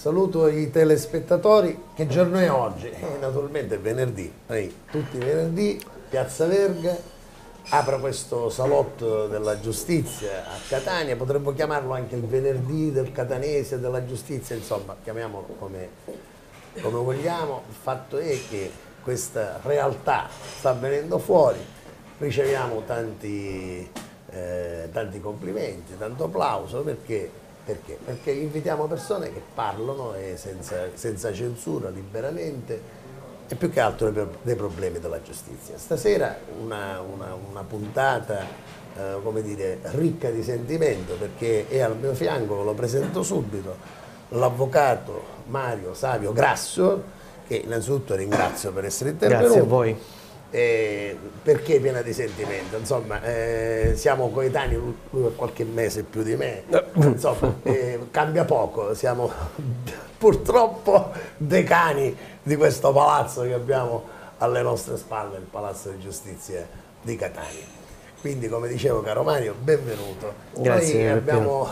saluto i telespettatori. Che giorno è oggi? Eh, naturalmente è venerdì, Ehi, tutti venerdì, Piazza Verga, apre questo salotto della giustizia a Catania, potremmo chiamarlo anche il venerdì del catanese della giustizia, insomma, chiamiamolo come, come vogliamo. Il fatto è che questa realtà sta venendo fuori, riceviamo tanti, eh, tanti complimenti, tanto applauso perché, perché? Perché invitiamo persone che parlano senza, senza, censura, liberamente e più che altro dei problemi della giustizia. Stasera una, una, una puntata eh, come dire, ricca di sentimento perché è al mio fianco, lo presento subito, l'avvocato Mario Savio Grasso che innanzitutto ringrazio per essere intervenuto. Grazie a voi. Eh, perché piena di sentimento? Insomma, eh, siamo coetanei, lui ha qualche mese più di me, insomma, eh, cambia poco, siamo purtroppo decani di questo palazzo che abbiamo alle nostre spalle, il Palazzo di Giustizia di Catania. Quindi, come dicevo, caro Mario, benvenuto. Grazie. Noi abbiamo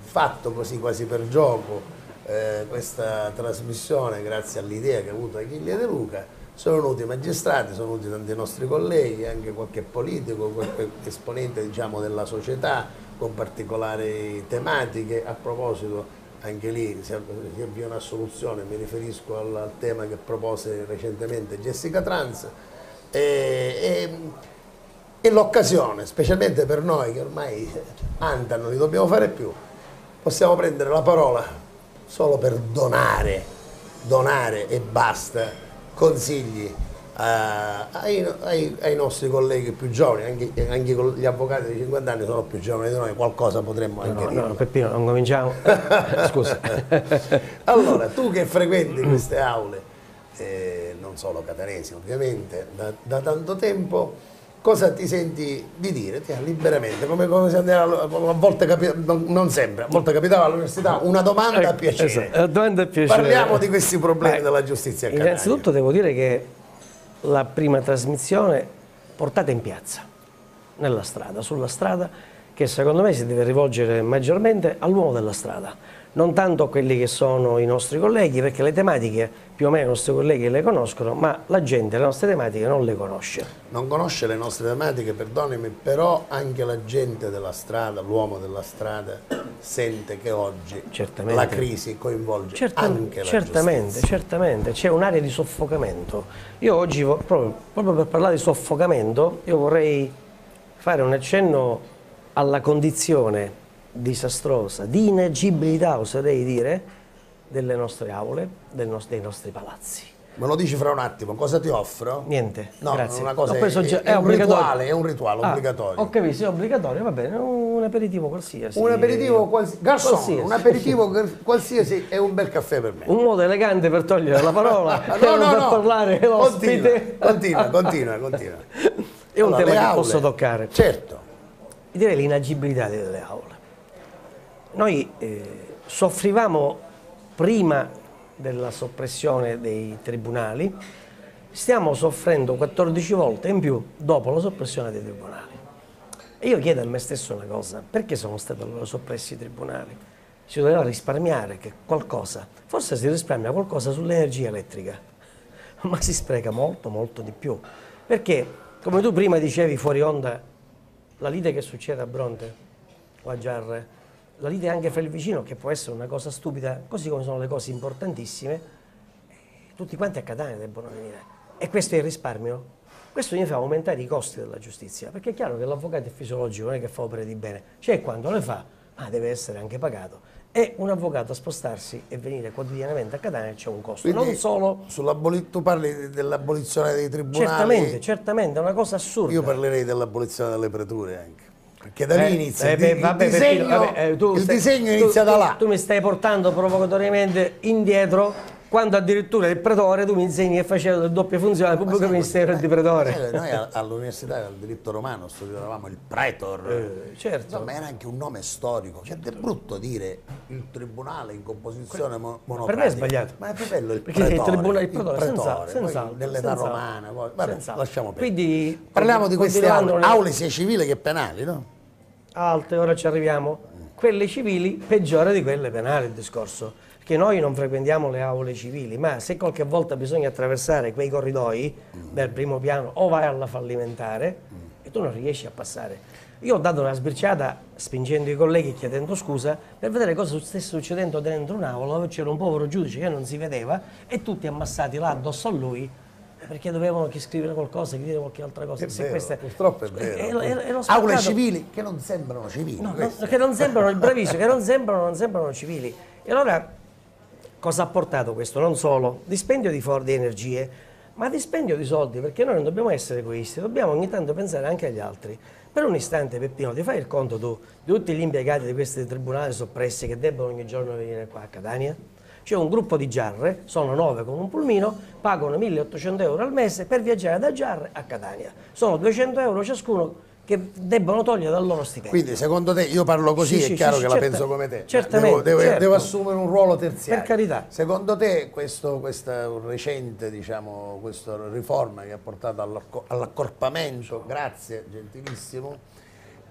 fatto così quasi per gioco eh, questa trasmissione grazie all'idea che ha avuto Achille De Luca sono venuti i magistrati, sono venuti tanti nostri colleghi, anche qualche politico, qualche esponente diciamo, della società con particolari tematiche. A proposito, anche lì si avvia una soluzione, mi riferisco al, tema che propose recentemente Jessica Trans. E, e, e l'occasione, specialmente per noi che ormai Anta non li dobbiamo fare più, possiamo prendere la parola solo per donare, donare e basta consigli uh, ai, ai, ai, nostri colleghi più giovani, anche, anche, gli avvocati di 50 anni sono più giovani di noi, qualcosa potremmo anche no, dire. No, Peppino, non cominciamo. Scusa. allora, tu che frequenti queste aule, eh, non solo catanesi ovviamente, da, da tanto tempo, cosa ti senti di dire ti, liberamente, come, come se andava, a volte capi, non sempre, a volte capitava all'università una domanda a ecco, piacere. Esatto, domanda a piacere. Parliamo di questi problemi Beh, della giustizia a Innanzitutto devo dire che la prima trasmissione portata in piazza, nella strada, sulla strada, che secondo me si deve rivolgere maggiormente all'uomo della strada non tanto quelli che sono i nostri colleghi, perché le tematiche più o meno i nostri colleghi le conoscono, ma la gente le nostre tematiche non le conosce. Non conosce le nostre tematiche, perdonami, però anche la gente della strada, l'uomo della strada, sente che oggi certamente. la crisi coinvolge certamente, anche la certamente, giustizia. Certamente, c'è un'area di soffocamento. Io oggi, proprio, proprio per parlare di soffocamento, io vorrei fare un accenno alla condizione disastrosa, di inagibilità oserei dire, delle nostre aule, del no dei nostri palazzi. Me lo dici fra un attimo, cosa ti offro? Niente, no, grazie. Una cosa è, è, è, un rituale, è un rituale ah, obbligatorio. Ho capito, è obbligatorio, va bene, un aperitivo qualsiasi. Un aperitivo qualsiasi, garçon, qualsiasi. un aperitivo qualsiasi è un bel caffè per me. Un modo elegante per togliere la parola no, no, per no. parlare l'ospite. Continua, continua, continua. È un allora, tema che posso toccare. Certo. Direi l'inagibilità delle aule. Noi eh, soffrivamo prima della soppressione dei tribunali, stiamo soffrendo 14 volte in più dopo la soppressione dei tribunali. E io chiedo a me stesso una cosa, perché sono stati allora soppressi i tribunali? Si doveva risparmiare qualcosa, forse si risparmia qualcosa sull'energia elettrica, ma si spreca molto molto di più. Perché, come tu prima dicevi fuori onda, la lite che succede a Bronte, la Giarre, la lite anche fra il vicino, che può essere una cosa stupida, così come sono le cose importantissime, eh, tutti quanti a Catania debbono venire. E questo è il risparmio? Questo mi fa aumentare i costi della giustizia, perché è chiaro che l'avvocato è fisiologico, non è che fa opere di bene, c'è quando le fa, ma deve essere anche pagato. E un avvocato a spostarsi e venire quotidianamente a Catania c'è un costo. Quindi, non solo. Tu parli dell'abolizione dei tribunali? Certamente, certamente, è una cosa assurda. Io parlerei dell'abolizione delle preture anche. Perché da lì eh, inizia eh, beh, vabbè, il disegno, vabbè, eh, il stai, disegno inizia tu, da là. Tu, tu mi stai portando provocatoriamente indietro quando addirittura il pretore tu mi insegni che faceva le doppie funzioni del pubblico ministero e di pretore. Noi all'università del diritto romano studiavamo il pretor, eh, certo. insomma era anche un nome storico, cioè è brutto dire il tribunale in composizione que monocratica. Per me è sbagliato. Ma è più bello il pretore, Perché il tribunale, il pretore, il pretore senza, senza, nell'età romana, poi, vabbè, lasciamo perdere. Quindi, Parliamo di queste aule, aule sia civili che penali, no? alte, ora ci arriviamo, quelle civili peggiore di quelle penali il discorso. Perché noi non frequentiamo le aule civili, ma se qualche volta bisogna attraversare quei corridoi mm. del primo piano o vai alla fallimentare mm. e tu non riesci a passare. Io ho dato una sbirciata spingendo i colleghi e chiedendo scusa per vedere cosa stesse succedendo dentro un'aula dove c'era un povero giudice che non si vedeva e tutti ammassati là addosso a lui perché dovevano chi scrivere qualcosa, chi dire qualche altra cosa. È vero, questa... Purtroppo è vero. È, è, è Aule civili che non sembrano civili. No, no, che non sembrano, bravissimo, che non sembrano, non sembrano civili. E allora cosa ha portato questo? Non solo dispendio di, di energie, ma dispendio di soldi, perché noi non dobbiamo essere egoisti, dobbiamo ogni tanto pensare anche agli altri. Per un istante, Peppino, ti fai il conto tu di tutti gli impiegati di questi tribunali soppressi che debbono ogni giorno venire qua a Catania? C'è un gruppo di Giarre, sono nove con un pulmino, pagano 1800 euro al mese per viaggiare da Giarre a Catania. Sono 200 euro ciascuno che debbono togliere dal loro stipendio. Quindi secondo te, io parlo così, sì, è sì, chiaro sì, che la penso come te, certamente, devo, devo, certo. devo, assumere un ruolo terziario. Per carità. Secondo te questo, questa recente diciamo, questa riforma che ha portato all'accorpamento, grazie gentilissimo,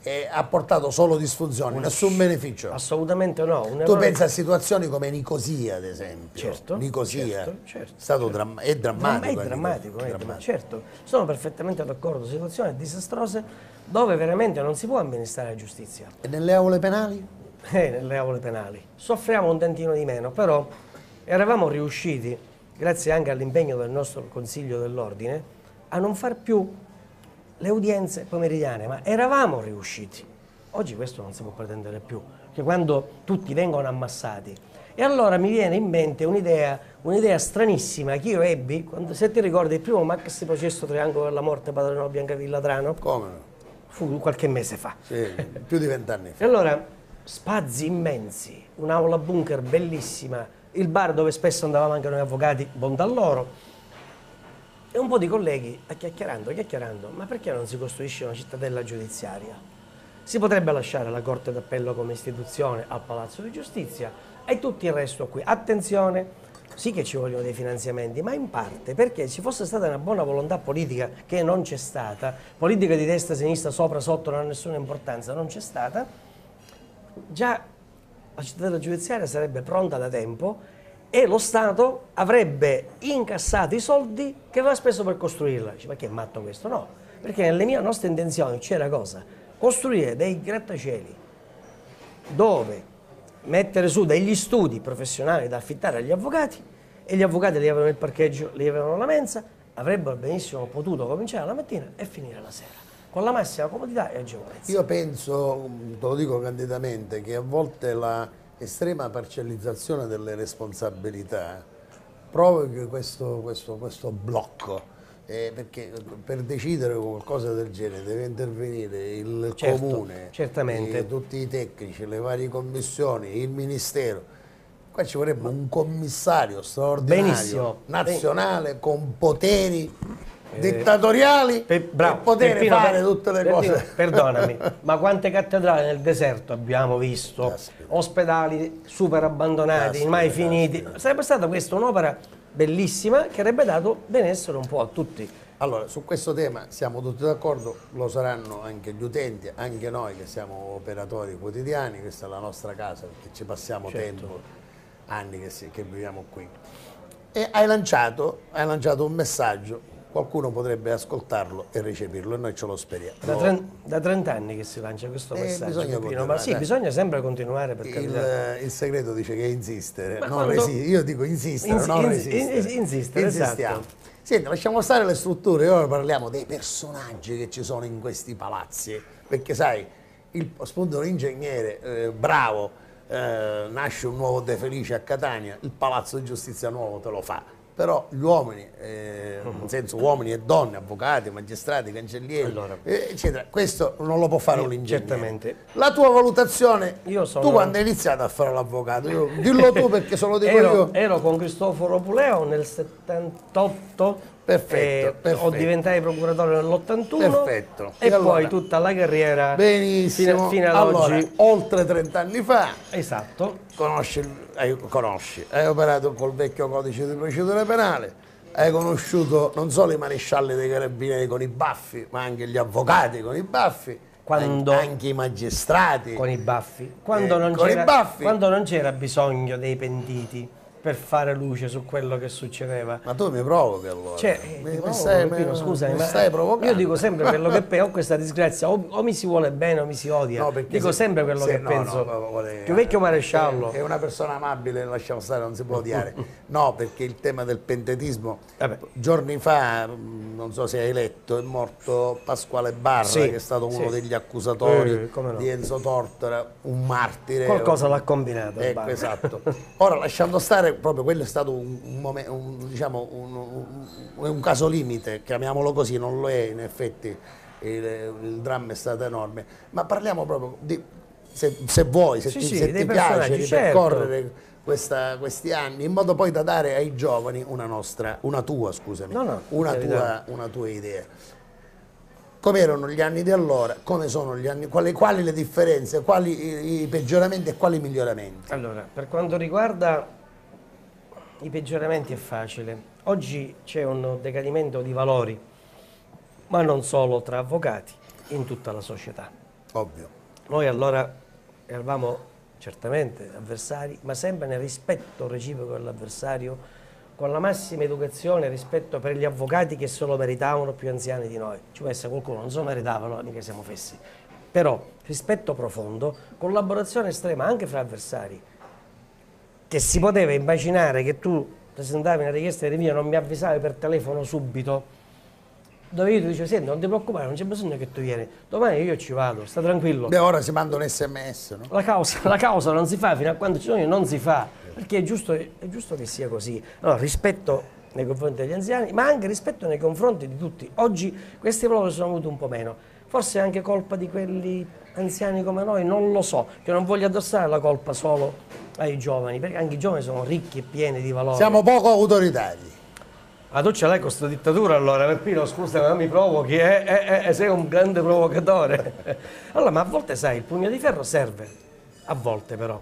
e ha portato solo disfunzioni, nessun beneficio. Assolutamente no. Tu pensi a situazioni come Nicosia, ad esempio. Certo. Nicosia certo, certo, è, stato certo. Dram è drammatico. È drammatico, è drammatico. certo. Sono perfettamente d'accordo, situazioni disastrose dove veramente non si può amministrare la giustizia. E nelle aule penali? Eh, nelle aule penali. Soffriamo un tantino di meno, però eravamo riusciti, grazie anche all'impegno del nostro Consiglio dell'Ordine, a non far più le udienze pomeridiane, ma eravamo riusciti. Oggi questo non si può pretendere più, che quando tutti vengono ammassati. E allora mi viene in mente un'idea, un'idea stranissima che io ebbi, quando, se ti ricordi, il primo maxi processo Triangolo per la morte Padrino Biancavillatrano. Come no? Fu qualche mese fa. Sì, più di vent'anni fa. E allora, spazi immensi, un'aula bunker bellissima, il bar dove spesso andavamo anche noi avvocati, bontà loro, e un po' di colleghi, chiacchierando, chiacchierando, ma perché non si costruisce una cittadella giudiziaria? Si potrebbe lasciare la Corte d'Appello come istituzione al Palazzo di Giustizia e tutto il resto qui. Attenzione, sì che ci vogliono dei finanziamenti, ma in parte perché ci fosse stata una buona volontà politica che non c'è stata, politica di destra, sinistra, sopra, sotto, non ha nessuna importanza, non c'è stata, già la cittadella giudiziaria sarebbe pronta da tempo e lo Stato avrebbe incassato i soldi che aveva speso per costruirla. Dice, ma che è matto questo? No, perché nelle mie nostre intenzioni c'era cosa? Costruire dei grattacieli dove mettere su degli studi professionali da affittare agli avvocati e gli avvocati li avevano il parcheggio, li avevano la mensa, avrebbero benissimo potuto cominciare la mattina e finire la sera con la massima comodità e agevolezza. Io penso, te lo dico candidamente, che a volte la estrema parcellizzazione delle responsabilità provochi questo, questo, questo blocco. Eh, perché per decidere qualcosa del genere deve intervenire il certo, comune, certamente. tutti i tecnici, le varie commissioni, il ministero. Qua ci vorrebbe un commissario straordinario, Benissimo. nazionale, con poteri dittatoriali per, bravo, per poter Peppino, fare tutte le Peppino, cose. Perdonami, ma quante cattedrali nel deserto abbiamo visto? Caspita. Ospedali super abbandonati, Caspita, mai finiti. Caspita. Sarebbe stata questa un'opera bellissima che avrebbe dato benessere un po' a tutti. Allora, su questo tema siamo tutti d'accordo, lo saranno anche gli utenti, anche noi che siamo operatori quotidiani, questa è la nostra casa perché ci passiamo certo. tempo, anni che, si, che viviamo qui. E hai lanciato, hai lanciato un messaggio qualcuno potrebbe ascoltarlo e recepirlo e noi ce lo speriamo. Da, 30, da 30 anni che si lancia questo eh, messaggio, Pino, ma sì, bisogna sempre continuare per il, il segreto dice che è insistere, non quando... io dico insistere, Insi non resistere. In, insistere, Insistiamo. Esatto. Senti, lasciamo stare le strutture, ora parliamo dei personaggi che ci sono in questi palazzi, perché sai, il, spunto l'ingegnere eh, bravo, eh, nasce un nuovo De Felice a Catania, il palazzo di giustizia nuovo te lo fa però gli uomini, eh, nel senso uomini e donne, avvocati, magistrati, cancellieri, allora, eh, eccetera, questo non lo può fare un ingegnere. Certamente. La tua valutazione, sono... tu quando hai iniziato a fare l'avvocato, dillo tu perché se lo dico ero, io. Ero con Cristoforo Puleo nel 78 Perfetto, eh, perfetto. Ho diventato procuratore nell'81 perfetto. e, e allora, poi tutta la carriera benissimo. fino, fino ad allora, oggi. Oltre 30 anni fa. Esatto. Conosci, hai, conosci, hai operato col vecchio codice di procedura penale, hai conosciuto non solo i marescialli dei carabinieri con i baffi, ma anche gli avvocati con i baffi quando, anche i magistrati. Con i baffi. Quando, eh, non c'era, i baffi. quando non c'era bisogno dei pentiti per fare luce su quello che succedeva. Ma tu mi provochi allora? Cioè, eh, mi, ti mi stai, mi- scusami, mi ma stai provocando. io dico sempre quello che penso, ho questa disgrazia, o, o mi si vuole bene o mi si odia. No, dico se- sempre quello se- che no, penso. no, vuole- Più vecchio maresciallo. È una persona amabile, lasciamo stare, non si può odiare. No, perché il tema del pentetismo, Vabbè. giorni fa, mh, non so se hai letto, è morto Pasquale Barra, Sì, che è stato uno sì. degli accusatori Eh, no. di Enzo Tortora, un martire. Qualcosa l'ha combinato. Ecco, esatto. Ora, lasciando stare, proprio quello è stato un, un un- diciamo, un- caso limite, chiamiamolo così, non lo è in effetti, il, il dramma è stato enorme, ma parliamo proprio di, se, se vuoi, se Sì, ti, sì, se ti piace personaggi, certo. ripercorrere questa- questi anni, in modo poi da dare ai giovani una nostra, una tua, scusami, No, no, una, tua, una tua idea. Come erano gli anni di allora, come sono gli anni, quali, quali le differenze, quali i, i peggioramenti e quali i miglioramenti? Allora, per quanto riguarda i peggioramenti è facile. Oggi c'è un decadimento di valori, ma non solo tra avvocati, in tutta la società. Ovvio. Noi allora eravamo certamente avversari, ma sempre nel rispetto reciproco dell'avversario, con la massima educazione e rispetto per gli avvocati che se lo meritavano più anziani di noi. Ci può essere qualcuno, non se lo meritavano, mica siamo fessi. Però rispetto profondo, collaborazione estrema anche fra avversari, che si poteva immaginare che tu presentavi una richiesta di rinvio e non mi avvisavi per telefono subito, dove io ti dicevo, senti, non ti preoccupare, non c'è bisogno che tu vieni, domani io ci vado, sta tranquillo. Beh, ora si manda un sms, no? La causa, la causa non si fa, fino a quando ci sono io non si fa, perché è giusto, è giusto che sia così. Allora, rispetto nei confronti degli anziani, ma anche rispetto nei confronti di tutti. Oggi questi valori sono venuti un po' meno, forse è anche colpa di quelli anziani come noi, non lo so, che non voglio addossare la colpa solo ai giovani, perché anche i giovani sono ricchi e pieni di valori. Siamo poco autoritari. Ma tu ce l'hai con questa dittatura allora, Peppino, scusa, ma mi provochi, eh? Eh, eh, sei un grande provocatore. allora, ma a volte sai, il pugno di ferro serve, a volte però,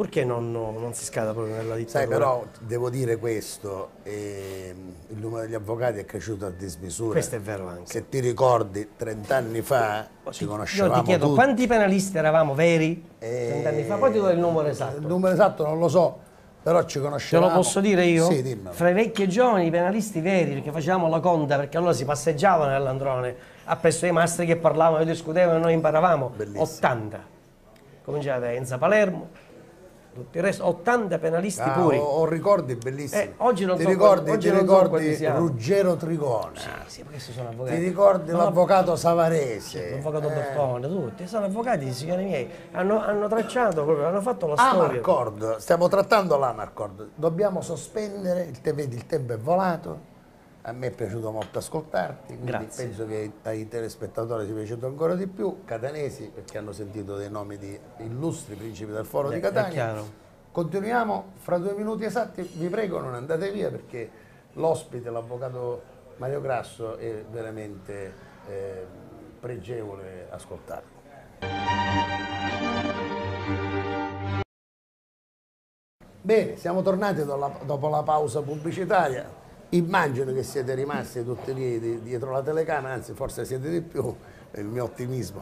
purché non, non si scada proprio nella dittatura. Sai, però devo dire questo, ehm, il numero degli avvocati è cresciuto a dismisura. Questo è vero anche. Se ti ricordi, 30 anni fa ci Io conoscevamo ti chiedo, tutti. quanti penalisti eravamo veri Eh, 30 anni fa? Poi ti do il numero Il esatto. numero esatto non lo so, però ci Te conoscevamo. lo posso dire io? Sì, dimmelo. Fra i vecchi e i giovani, i penalisti veri, perché facevamo la conta, perché allora si passeggiavano nell'androne, appresso ai mastri che parlavano e discutevano e noi imparavamo. Bellissimo. 80. Cominciate da Enza Palermo, tutto il resto, 80 penalisti Ah, puri. ho, ho ricordi bellissimi. Eh, oggi non ti so ricordi, oggi ti so ricordi siamo. Ruggero Trigone? Ah, sì, questi sono Ti avvocati. ricordi No, l'avvocato Savarese? L'avvocato Eh, Bertone, tutti, sono avvocati, signori miei, hanno, hanno tracciato proprio, hanno fatto la storia. Amarcord, stiamo trattando l'Amarcord. Dobbiamo sospendere, il te- vedi il tempo è volato. A me è piaciuto molto ascoltarti, quindi Grazie. penso che ai telespettatori sia piaciuto ancora di più. Catanesi, perché hanno sentito dei nomi di illustri principi del Foro Eh, di Catania. Continuiamo fra due minuti esatti, vi prego non andate via perché l'ospite, l'avvocato Mario Grasso, è veramente eh, pregevole ascoltarlo. Bene, siamo tornati dopo la pausa pubblicitaria. Immagino che siete rimasti tutti lì di- dietro la telecamera, anzi forse siete di più, è il mio ottimismo.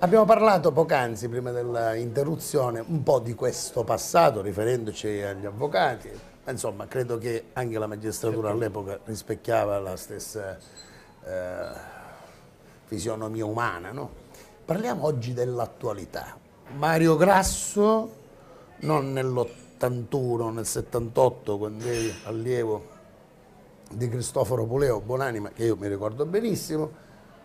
Abbiamo parlato poc'anzi, prima dell'interruzione, un po' di questo passato, riferendoci agli avvocati. Ma Insomma, credo che anche la magistratura all'epoca rispecchiava la stessa eh, fisionomia umana. no? Parliamo oggi dell'attualità. Mario Grasso, non nell'81, nel 78, quando eri allievo di Cristoforo Puleo, buonanima, che io mi ricordo benissimo,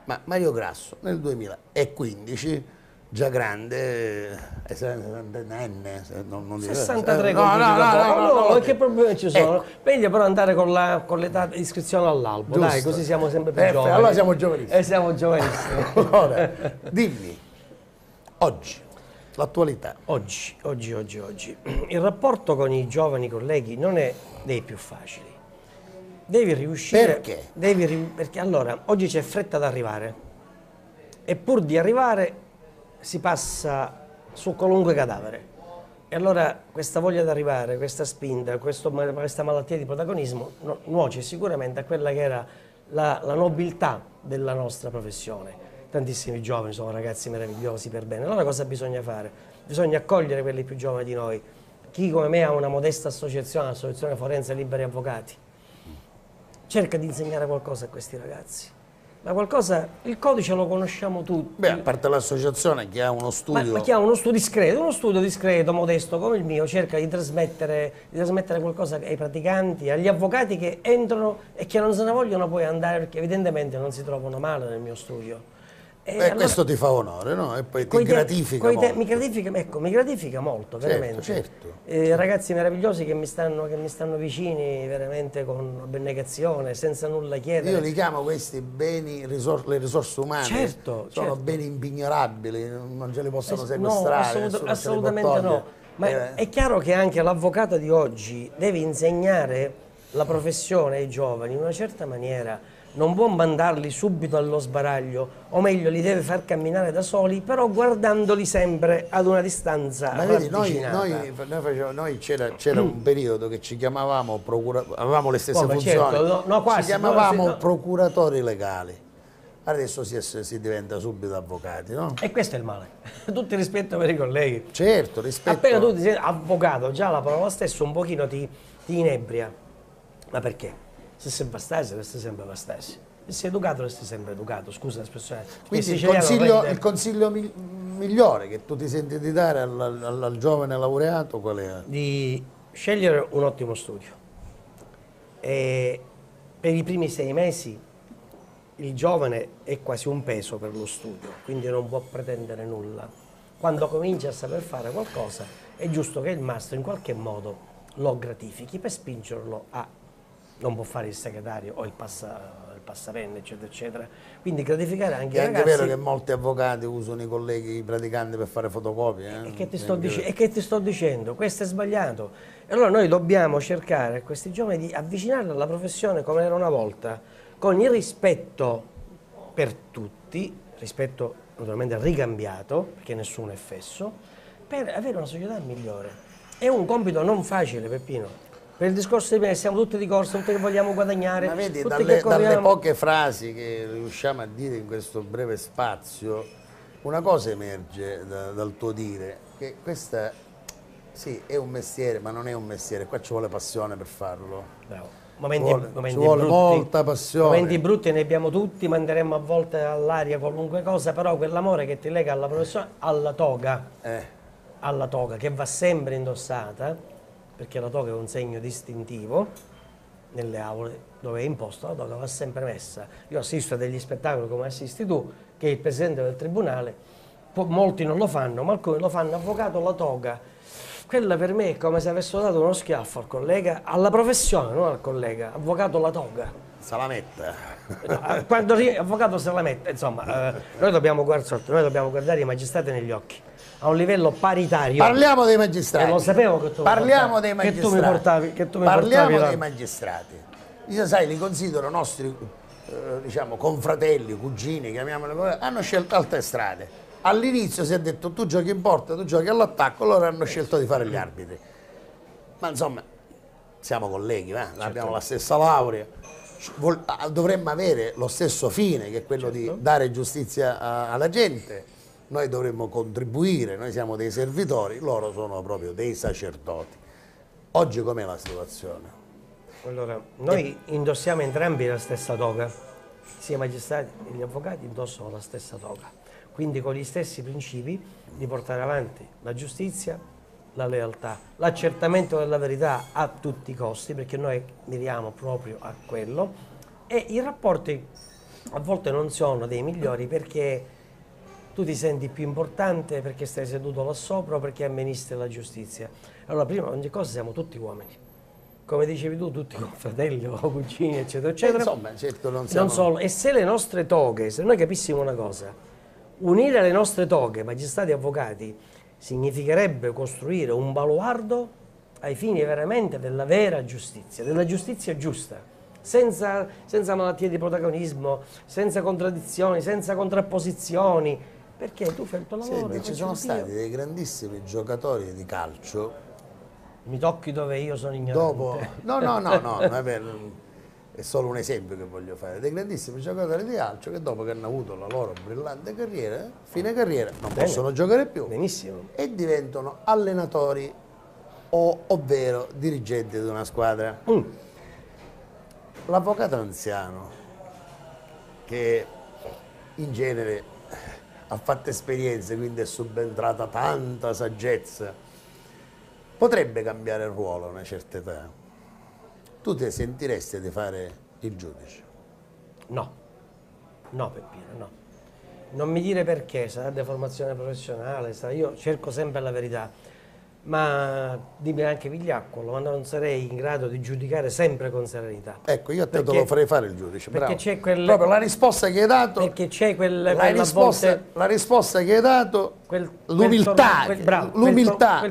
ma Mario Grasso nel 2015, già grande, eh, sessantenne, se non, non dire- 63 no, no, no, dopo. no, no, no, no, che problemi ci sono? Ecco. Meglio però andare con, la- con l'età di iscrizione all'albo, dai, così siamo sempre più Eh, giovani. allora siamo giovanissimi. Eh, siamo giovanissimi. Allora, dimmi, oggi, l'attualità, Oggi, oggi, oggi, oggi, il rapporto con i giovani colleghi non è dei più facili. Devi riuscire... Perché? Devi ri- perché allora, oggi c'è fretta ad arrivare e pur di arrivare si passa su qualunque cadavere. E allora questa voglia di arrivare, questa spinta, questo- questa malattia di protagonismo no- nuoce sicuramente a quella che era la, la nobiltà della nostra professione. tantissimi giovani, sono ragazzi meravigliosi per bene. Allora cosa bisogna fare? Bisogna accogliere quelli più giovani di noi. Chi come me ha una modesta associazione, l'associazione Forense Liberi Avvocati, cerca di insegnare qualcosa a questi ragazzi. Ma qualcosa, il codice lo conosciamo tutti. Beh, a parte l'associazione che ha uno studio... Ma, ma chi ha uno studio discreto, uno studio discreto, modesto come il mio, cerca di trasmettere, di trasmettere qualcosa ai praticanti, agli avvocati che entrano e che non se ne vogliono poi andare perché evidentemente non si trovano male nel mio studio. E Beh, allora, questo ti fa onore, no? E poi ti gratifica te, mi, gratifica, ecco, mi gratifica molto, certo, veramente. Certo. Eh, ragazzi meravigliosi che mi, stanno, che mi, stanno, vicini veramente con abnegazione, senza nulla chiedere. Io li chiamo questi beni, risor le risorse umane. Certo, Sono certo. beni impignorabili, non ce li possono sequestrare. No, assolut assolutamente no. Ma eh. è chiaro che anche l'avvocato di oggi deve insegnare la professione ai giovani in una certa maniera non può mandarli subito allo sbaraglio, o meglio li deve far camminare da soli, però guardandoli sempre ad una distanza Ma vedi, noi, noi, noi c'era, un periodo che ci chiamavamo, procura, avevamo le stesse Come, funzioni, certo, no, no, quasi, ci chiamavamo no, procuratori legali. Adesso si, si, diventa subito avvocati, no? E questo è il male. Tutti rispetto per i colleghi. Certo, rispetto. Appena tu ti sei avvocato, già la parola stessa un pochino ti, ti inebria. Ma perché? Se sei bastasi, resti sempre bastasi. Se sei educato, resti sempre educato, scusa l'espressione. Quindi il consiglio, il consiglio, migliore che tu ti senti di dare al, al, al giovane laureato qual è? Di scegliere un ottimo studio. E per i primi sei mesi il giovane è quasi un peso per lo studio, quindi non può pretendere nulla. Quando comincia a saper fare qualcosa è giusto che il master in qualche modo lo gratifichi per spingerlo a non può fare il segretario o il, passa, il passapenne, eccetera, eccetera. Quindi gratificare anche è i ragazzi... È anche vero che molti avvocati usano i colleghi, i praticanti per fare fotocopie. Eh? E, che ti sto dic- e che ti sto dicendo? Questo è sbagliato. E allora noi dobbiamo cercare a questi giovani di avvicinarli alla professione come era una volta, con il rispetto per tutti, rispetto naturalmente ricambiato, perché nessuno è fesso, per avere una società migliore. È un compito non facile, Peppino per il discorso di me siamo tutti di corsa, tutti che vogliamo guadagnare. Ma vedi, dalle, dalle, poche frasi che riusciamo a dire in questo breve spazio, una cosa emerge da, dal tuo dire, che questa sì, è un mestiere, ma non è un mestiere, qua ci vuole passione per farlo. Bravo. Momenti, vuole, momenti ci vuole brutti, molta passione. Momenti brutti ne abbiamo tutti, manderemmo a volte all'aria qualunque cosa, però quell'amore che ti lega alla professione, alla toga, eh. alla toga, che va sempre indossata, perché la toga è un segno distintivo nelle aule dove è imposto la toga va sempre messa. Io assisto a degli spettacoli come assisti tu, che il presidente del tribunale, molti non lo fanno, ma alcuni lo fanno, avvocato la toga. Quella per me è come se avessero dato uno schiaffo al collega, alla professione, non al collega, avvocato la toga. Se la mette. Eh, quando avvocato se la mette, insomma, eh, noi, dobbiamo guardare, noi dobbiamo guardare i magistrati negli occhi a un livello paritario. Parliamo dei magistrati. E lo sapevo che tu Parliamo dei magistrati. Che tu mi portavi, che tu mi Parliamo portavi dei magistrati. Io sai, li considero nostri eh, diciamo confratelli, cugini, chiamiamoli come hanno scelto altre strade. All'inizio si è detto tu giochi in porta, tu giochi all'attacco, loro hanno scelto di fare gli arbitri. Ma insomma, siamo colleghi, eh? certo. abbiamo la stessa laurea. Dovremmo avere lo stesso fine, che è quello certo. di dare giustizia alla gente noi dovremmo contribuire, noi siamo dei servitori, loro sono proprio dei sacerdoti. Oggi com'è la situazione? Allora, noi indossiamo entrambi la stessa toga, sia i magistrati che gli avvocati indossano la stessa toga, quindi con gli stessi principi di portare avanti la giustizia, la lealtà, l'accertamento della verità a tutti i costi, perché noi miriamo proprio a quello, e i rapporti a volte non sono dei migliori perché tu ti senti più importante perché stai seduto là sopra o perché amministri la giustizia. Allora, prima di ogni cosa siamo tutti uomini. Come dicevi tu, tutti con fratelli o cugini, eccetera, eccetera. insomma, certo, non siamo... Non solo. E se le nostre toghe, se noi capissimo una cosa, unire le nostre toghe, magistrati e avvocati, significherebbe costruire un baluardo ai fini veramente della vera giustizia, della giustizia giusta, senza, senza malattie di protagonismo, senza contraddizioni, senza contrapposizioni, perché tu fai il tuo lavoro. Senti, ci sono stati dei grandissimi giocatori di calcio. Mi tocchi dove io sono ignorante. Dopo, no, no, no, no, è solo un esempio che voglio fare, dei grandissimi giocatori di calcio che dopo che hanno avuto la loro brillante carriera, fine carriera, non Bene. possono giocare più Benissimo. e diventano allenatori o, ovvero dirigenti di una squadra. Mm. L'avvocato anziano, che in genere ha fatto esperienze, quindi è subentrata tanta saggezza, potrebbe cambiare ruolo a una certa età. Tu ti sentiresti di fare il giudice? No, no Peppino, no. Non mi dire perché, sarà deformazione professionale, sarà- io cerco sempre la verità, ma dimmi anche Vigliaccolo, ma non sarei in grado di giudicare sempre con serenità. Ecco, io a te te Perché- lo farei fare il giudice, perché c'è quel- Proprio la risposta che hai dato, Perché c'è quel, la, risposta, volte- la risposta che hai dato, l'umiltà,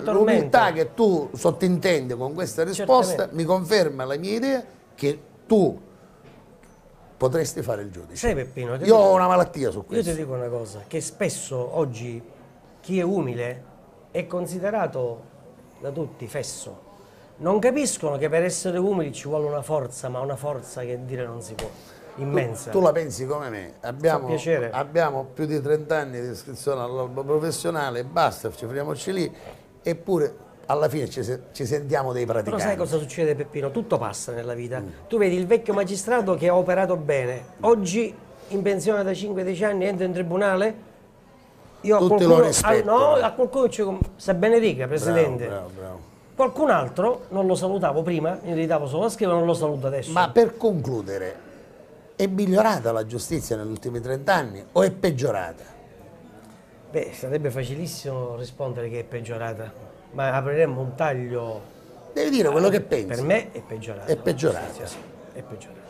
l'umiltà, che tu sottintendi con questa risposta Certamente. mi conferma la mia idea che tu potresti fare il giudice. Sai Peppino, Io dico- ho una malattia su Io questo. ti dico una cosa, che spesso oggi chi è umile è considerato da tutti fesso. Non capiscono che per essere umili ci vuole una forza, ma una forza che dire non si può, immensa. Tu la pensi come me, abbiamo, abbiamo più di 30 anni di iscrizione all'albo professionale, basta, ci fermiamoci lì, eppure alla fine ci, ci sentiamo dei Però praticanti. sai cosa succede Peppino? Tutto passa nella vita. Tu vedi il vecchio magistrato che ha operato bene, oggi in pensione da 5-10 anni entra in tribunale, io a Tutti qualcuno, lo rispettano. a, no, a qualcuno ci sa Benedica, Presidente. Bravo, bravo, bravo. Qualcun altro non lo salutavo prima, mi ritavo solo a scrivere, non lo saluto adesso. Ma per concludere, è migliorata la giustizia negli ultimi 30 anni o è peggiorata? Beh, sarebbe facilissimo rispondere che è peggiorata, ma apriremmo un taglio. Devi dire quello che pensi. Per me è peggiorata. È peggiorata. È peggiorata.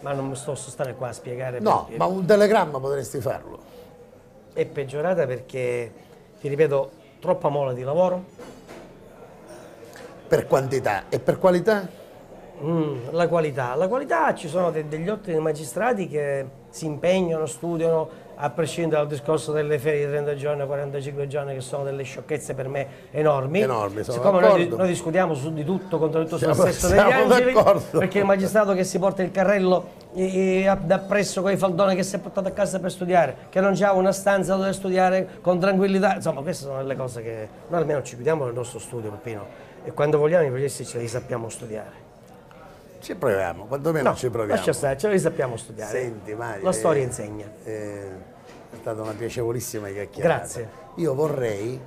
Ma non mi sto stare qua a spiegare No, perché. ma un telegramma potresti farlo. È peggiorata perché, ti ripeto, troppa mole di lavoro, Per quantità e per qualità? Mm, la qualità. La qualità ci sono de- degli ottimi magistrati che si impegnano, studiano, a prescindere dal discorso delle ferie di 30 giorni, 45 giorni, che sono delle sciocchezze per me enormi. Enormi, Siccome noi, noi discutiamo su di tutto, contro tutto sul sesso degli angeli, perché il magistrato che si porta il carrello da presso con i faldoni che si è portato a casa per studiare, che non c'ha una stanza dove studiare con tranquillità, insomma queste sono le cose che noi almeno ci chiudiamo nel nostro studio, Peppino, e quando vogliamo i processi ce li sappiamo studiare. Ci proviamo, quantomeno ci proviamo. lascia stare, ce li sappiamo studiare. Senti Mario, La storia eh, insegna. eh, è stata una piacevolissima chiacchierata. Grazie. Io vorrei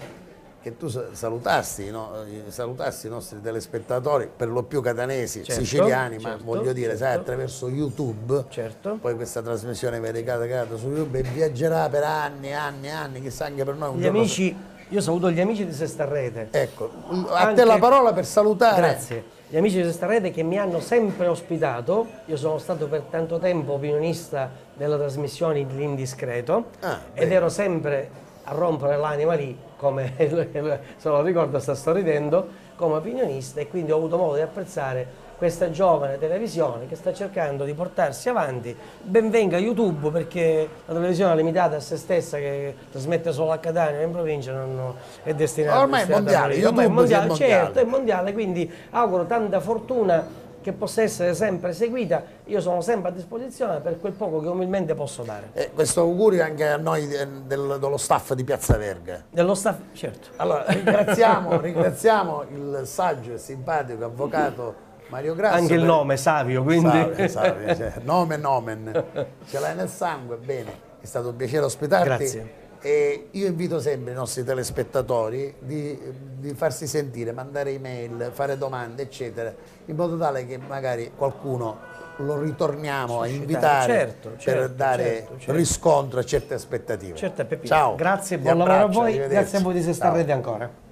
che tu sa- salutassi, no, eh, salutassi i nostri telespettatori, per lo più catanesi, Certo, siciliani, ma certo, voglio dire, sai, certo. attraverso YouTube. Certo. Poi questa trasmissione viene caricata su YouTube e viaggerà per anni, anni, anni, chissà anche per noi un Gli giorno- amici, io saluto gli amici di Sesta Rete. Ecco, a Anche- te la parola per salutare. Grazie. Gli amici di Sesta Rete che mi hanno sempre ospitato, io sono stato per tanto tempo opinionista della trasmissione L'Indiscreto Ah, ed ero sempre a rompere l'anima lì, come se lo ricordo sta sto ridendo, come opinionista e quindi ho avuto modo di apprezzare questa giovane televisione che sta cercando di portarsi avanti. Benvenga YouTube perché la televisione limitata a se stessa che trasmette solo a Catania e in provincia non è destinata Ormai è a mondiale, morire. Ormai è mondiale, mondiale. certo, è mondiale, quindi auguro tanta fortuna che possa essere sempre seguita. Io sono sempre a disposizione per quel poco che umilmente posso dare. Eh, questo augurio anche a noi del- dello staff di Piazza Verga. Dello staff, certo. Allora, ringraziamo, ringraziamo il saggio e simpatico avvocato Mario Grasso. Anche il per- nome, Savio, quindi... Savio, Savio, cioè, nome nomen, ce l'hai nel sangue, bene, è stato un piacere ospitarti. Grazie. E io invito sempre i nostri telespettatori di, di farsi sentire, mandare email, fare domande, eccetera, in modo tale che magari qualcuno lo ritorniamo a Suscitare, invitare certo, per certo, dare certo, certo. riscontro a certe aspettative. Certo. Ciao. Grazie, buon lavoro a voi, grazie a voi di Sesta Ciao. Rete ancora.